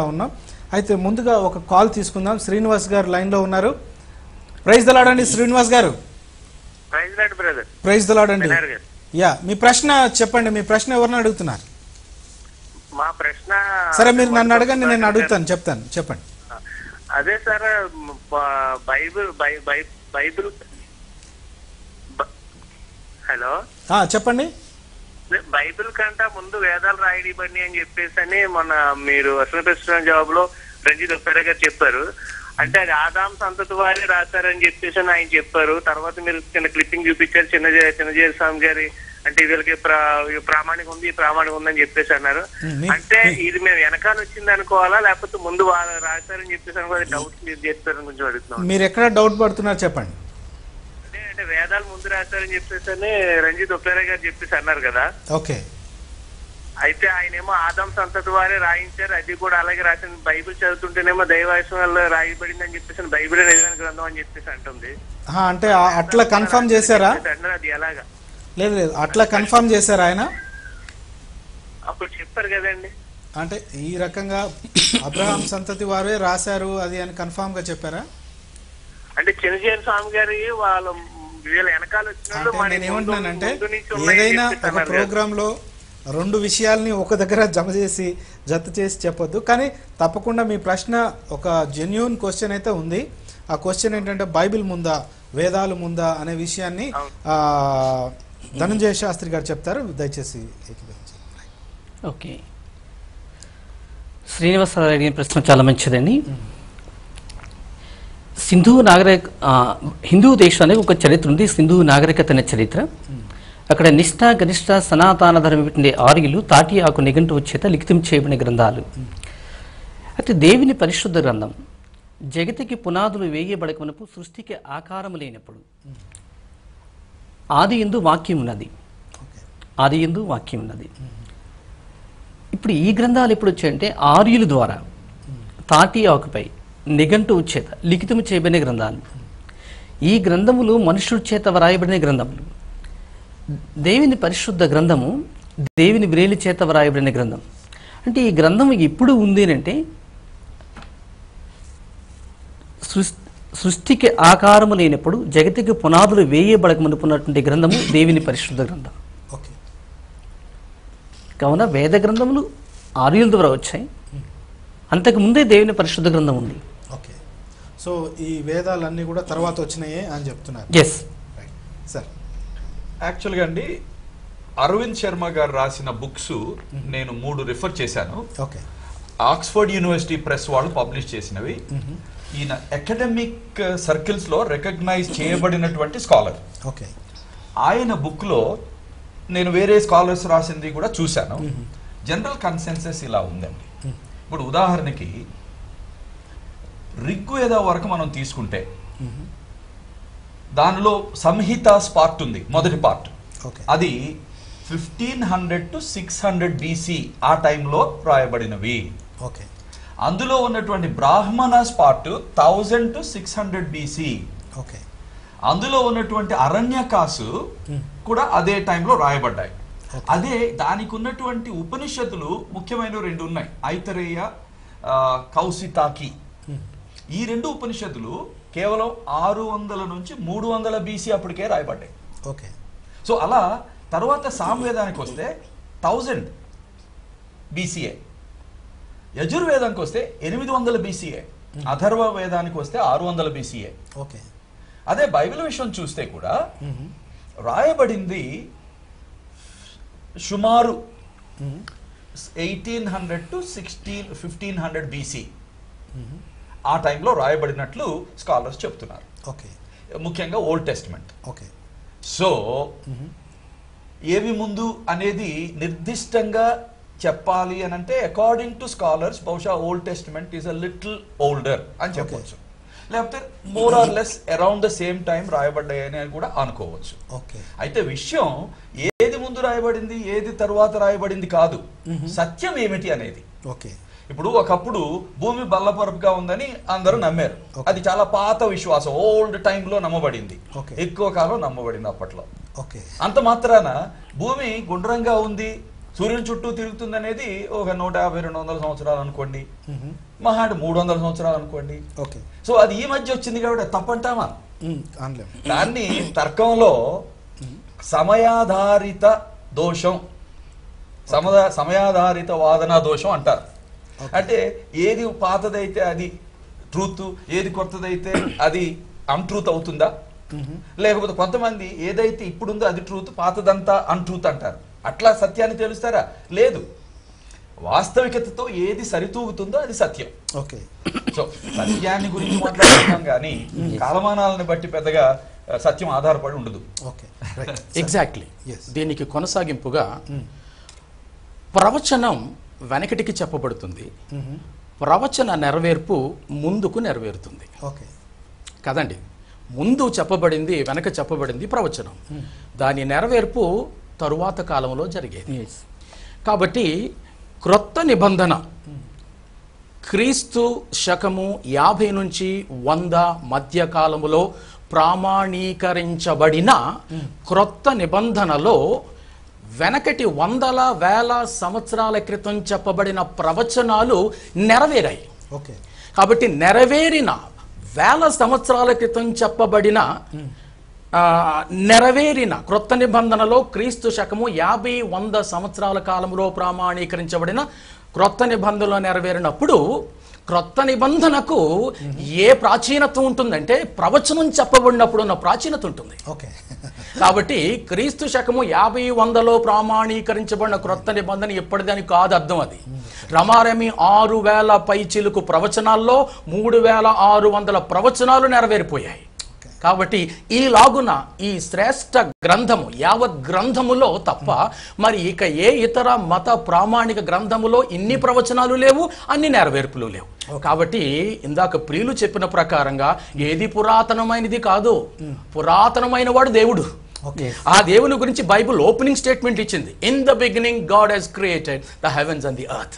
ఉన్నాం. అయితే ముందుగా ఒక కాల్ తీసుకుందాం. శ్రీనివాస్ గారు లైన్లో ఉన్నారు. ప్రైజ్ దలాడండి శ్రీనివాస్ గారు. ప్రైజ్ దలాడండి యా మీ ప్రశ్న చెప్పండి. మీ ప్రశ్న ఎవరిని అడుగుతున్నారు? మా ప్రశ్న సరే మీరు నన్ను అడగండి నేను అడుగుతాను. చెప్తాను. చెప్పండి. అదే సార్ బైబిల్ బైబిల్ హలో? చెప్పండి. బైబిల్ కంటే ముందు వేదాలు రాయడిబండి అని చెప్పేసి అని మొన్న మీరు అసలు ప్రశ్న జవాబు లో రంజిత్ ఉప్పారా గారు చెప్పారు. అంటే అది ఆదాం సంతతి వారే రాశారని చెప్పేసి అని ఆయన చెప్పారు. తర్వాత మీరు చిన్న క్లిప్పింగ్ చూపించారు. చిన్న చిన్నజీవి స్వామి గారి అంటే వీళ్ళకి ప్రామాణికం ఉంది ప్రామాణికం ఉందని చెప్పేసి అన్నారు. అంటే ఇది మేము వెనకాల వచ్చింది అనుకోవాలా? లేకపోతే ముందు వాళ్ళు రాశారని చెప్పేసి అనుకోవాలి డౌట్ మీరు చెప్తారని కొంచెం అడుగుతున్నాం మీరు ఎక్కడ డౌట్ పడుతున్నారు చెప్పండి. అంటే వేదాలు ముందు రాశారని చెప్పేసి అని రంజిత్ ఉప్పారా గారు చెప్పేసి అన్నారు కదా. ఓకే. అయితే ఆయనేమో ఆదం సంతతి వారే రాయించారు అది కూడా అలాగే రాసిన బైబిల్ చదువుతుంటేనేమో దైవాసం వల్ల రాయబడింది అని చెప్పేసి బైబిల్ నిజమైన గ్రంథం అని చెప్పేసి అంటుంది. అంటే అట్లా కన్ఫర్మ్ చేశారా? అది ఎలాగా? లేదు లేదు అట్లా కన్ఫర్మ్ చేశారా ఆయన? అప్పుడు చెప్పారు కదండి. అంటే ఈ రకంగా అబ్రహాం సంతతి వారే రాశారు అది అని కన్ఫామ్గా చెప్పారా? అంటే చిన్నజీవి స్వామి గారి వాళ్ళ వీళ్ళ వెనకాల వచ్చిన వాళ్ళు అంటే మరి నేను ఏమంటున్నానంటే ముందు నుంచి ఉన్నాయని ఏదైనా ఒక. ప్రోగ్రామ్లో రెండు విషయాల్ని ఒక దగ్గర జమ చేసి జత చేసి చెప్పొద్దు. కానీ తప్పకుండా మీ ప్రశ్న ఒక జెన్యున్ క్వశ్చన్ అయితే ఉంది. ఆ క్వశ్చన్ ఏంటంటే బైబిల్ ముందా వేదాలు ముందా అనే విషయాన్ని ఆ, ధనంజయ శాస్త్రి గారు చెప్తారు. దయచేసి. ఓకే. శ్రీనివాస గారు అడిగిన ప్రశ్న చాలా మంచిదండి. సింధు నాగరిక హిందూ దేశానికి ఒక చరిత్ర ఉంది సింధు నాగరికత అనే చరిత్ర. అక్కడ నిష్ఠ గనిష్ట సనాతన ధర్మం ఆర్యులు తాటి ఆకు నిఘంటు చేత లిఖితం చేయబడిన గ్రంథాలు. అయితే దేవుని పరిశుద్ధ గ్రంథం జగతికి పునాదులు వేయబడకమునపు సృష్టికి ఆకారం లేనప్పుడు ఆది ఎందు వాక్యం ఉన్నది. ఆది ఎందు వాక్యం ఉన్నది. ఇప్పుడు ఈ గ్రంథాలు ఎప్పుడు వచ్చాయంటే ఆర్యుల ద్వారా తాటి ఆకుపై. నిఘంటు చేత లిఖితము చేయబడిన గ్రంథాలు. ఈ గ్రంథములు మనుషుడి చేత వ్రాయబడిన గ్రంథములు. దేవుని పరిశుద్ధ గ్రంథము దేవుని వ్రేలి చేత వ్రాయబడిన గ్రంథం. అంటే ఈ గ్రంథం ఎప్పుడు ఉంది అంటే సృష్టి సృష్టికి ఆకారము లేనప్పుడు జగతికి పునాదులు వేయబడకమనుకున్నటువంటి గ్రంథము దేవుని పరిశుద్ధ గ్రంథం. ఓకే. కావున వేద గ్రంథములు ఆర్యుల ద్వారా వచ్చాయి. అంతకు ముందే దేవుని పరిశుద్ధ గ్రంథం ఉంది. ఓకే సో ఈ వేదాలన్నీ కూడా తర్వాత వచ్చినాయే అని చెప్తున్నారు. ఎస్ సార్ యాక్చువల్గా అండి అరవింద్ శర్మ గారు రాసిన బుక్స్ నేను మూడు రిఫర్ చేశాను. ఓకే ఆక్స్ఫర్డ్ యూనివర్సిటీ ప్రెస్ వాళ్ళు పబ్లిష్ చేసినవి. ఈయన అకాడమిక్ సర్కిల్స్లో రికగ్నైజ్ చేయబడినటువంటి స్కాలర్ ఓకే ఆయన బుక్లో నేను వేరే స్కాలర్స్ రాసింది కూడా చూశాను. జనరల్ కన్సెన్సెస్ ఇలా ఉందండి. ఇప్పుడు ఉదాహరణకి రిగ్వేద వరకు మనం తీసుకుంటే దానిలో సంహితాస్ పార్ట్ ఉంది మొదటి పార్ట్. ఓకే. అది fifteen hundred to six hundred BC ఆ టైంలో రాయబడినవి. ఓకే. అందులో ఉన్నటువంటి Brahmanas part thousand to six hundred BC okay. అందులో ఉన్నటువంటి అరణ్యకాసు కూడా అదే టైంలో రాయబడ్డాయి. అదే దానికి ఉన్నటువంటి ఉపనిషత్తులు ముఖ్యమైన రెండు ఉన్నాయి. ఐతరేయ ఆ, కౌశితాకి ఈ రెండు ఉపనిషత్తులు కేవలం ఆరు వందల నుంచి మూడు వందల బీసీ అప్పటికే రాయబడ్డాయి. ఓకే. సో అలా తర్వాత సామవేదానికి వస్తే థౌజండ్ బీసీఏ యజుర్వేదానికి వస్తే ఎనిమిది వందల బీసీఏ అథర్వ వేదానికి వస్తే ఆరు వందల బీసీఏ ఓకే. అదే బైబిల్ విషయం చూస్తే కూడా రాయబడింది సుమారు eighteen hundred to sixteen fifteen hundred BC ఆ టైంలో రాయబడినట్లు స్కాలర్స్ చెప్తున్నారు. ఓకే. ముఖ్యంగా ఓల్డ్ టెస్ట్మెంట్. ఓకే. సో ఏవి ముందు అనేది నిర్దిష్టంగా చెప్పాలి అని అంటే అకార్డింగ్ టు స్కాలర్స్ బహుశా old testament is a little older అని చెప్పవచ్చు లేకపోతే more or less around the same time రాయబడ్డాయి అని కూడా అనుకోవచ్చు. ఓకే. అయితే విషయం ఏది ముందు రాయబడింది ఏది తరువాత రాయబడింది కాదు. సత్యం ఏమిటి అనేది. ఓకే. ఇప్పుడు ఒకప్పుడు భూమి బల్లపరుపుగా ఉందని అందరూ నమ్మారు. Okay. అది చాలా పాత విశ్వాసం ఓల్డ్ టైంలో నమ్మబడింది. ఎక్కువ కాలం నమ్మబడింది అప్పట్లో. ఓకే అంత మాత్రాన భూమి గుండ్రంగా ఉంది సూర్యుని చుట్టూ తిరుగుతుంది అనేది ఒక నూట యాభై రెండు వందల సంవత్సరాలు అనుకోండి. మహాడు మూడు వందల సంవత్సరాలు అనుకోండి. ఓకే సో అది ఈ మధ్య వచ్చింది కాబట్టి తప్పంటామా? అనలేం దాన్ని తర్కంలో సమయాధారిత దోషం. సమయాధారిత వాదన దోషం అంటారు. అంటే ఏది పాతదైతే అది ట్రూత్ ఏది కొత్తదైతే అది అన్ట్రూత్ అవుతుందా? లేకపోతే కొంతమంది ఏదైతే ఇప్పుడుందో అది ట్రూత్ పాతదంతా అన్ట్రూత్ అంటారు. అట్లా సత్యాన్ని తెలుస్తారా? లేదు. వాస్తవికతతో ఏది సరితూగుతుందో అది సత్యం. ఓకే సో సత్యాన్ని గురించి మాట్లాడుతున్నాం కానీ కాలమానాలను బట్టి పెద్దగా సత్యం ఆధారపడి ఉండదు. Okay right exactly Yes. దీనికి కొనసాగింపుగా ప్రవచనం వెనకటికి చెప్పబడుతుంది. ప్రవచన నెరవేర్పు ముందుకు నెరవేరుతుంది. ఓకే. కదండి? ముందు చెప్పబడింది వెనక చెప్పబడింది ప్రవచనం. దాని నెరవేర్పు తరువాత కాలంలో జరిగేది. కాబట్టి క్రొత్త నిబంధన క్రీస్తు శకము యాభై నుంచి వంద మధ్య కాలములో ప్రామాణీకరించబడిన క్రొత్త నిబంధనలో వెనకటి వందల వేల సంవత్సరాల క్రితం చెప్పబడిన ప్రవచనాలు నెరవేరాయి. ఓకే. కాబట్టి నెరవేరిన వేల సంవత్సరాల క్రితం చెప్పబడిన నెరవేరిన క్రొత్త నిబంధనలో క్రీస్తు శకము యాభై వంద సంవత్సరాల కాలంలో ప్రామాణీకరించబడిన క్రొత్త నిబంధనలో నెరవేరినప్పుడు క్రొత్త నిబంధనకు ఏ ప్రాచీనత ఉంటుందంటే ప్రవచనం చెప్పబడినప్పుడు ఉన్న ప్రాచీనత ఉంటుంది. ఓకే. కాబట్టి క్రీస్తు శకము యాభై వందలో ప్రామాణీకరించబడిన క్రొత్త నిబంధన ఎప్పటిదని కాదు అర్థం అది. రమారమి ఆరు వేల పైచిలుకు ప్రవచనాల్లో మూడు వేల ఆరు వందల ప్రవచనాలు నెరవేరిపోయాయి. కాబట్టి ఈ లాగున ఈ శ్రేష్ఠ గ్రంథము యావత్ గ్రంథములో తప్ప మరి ఇక ఏ ఇతర మత ప్రామాణిక గ్రంథములో ఇన్ని ప్రవచనాలు లేవు అన్ని నెరవేర్పులు లేవు. కాబట్టి ఇందాక ప్రియులు చెప్పిన ప్రకారంగా ఏది పురాతనమైనది కాదు. పురాతనమైన వాడు దేవుడు. ఆ దేవుని గురించి బైబిల్ ఓపెనింగ్ స్టేట్మెంట్ ఇచ్చింది. In the beginning God has created the heavens and the earth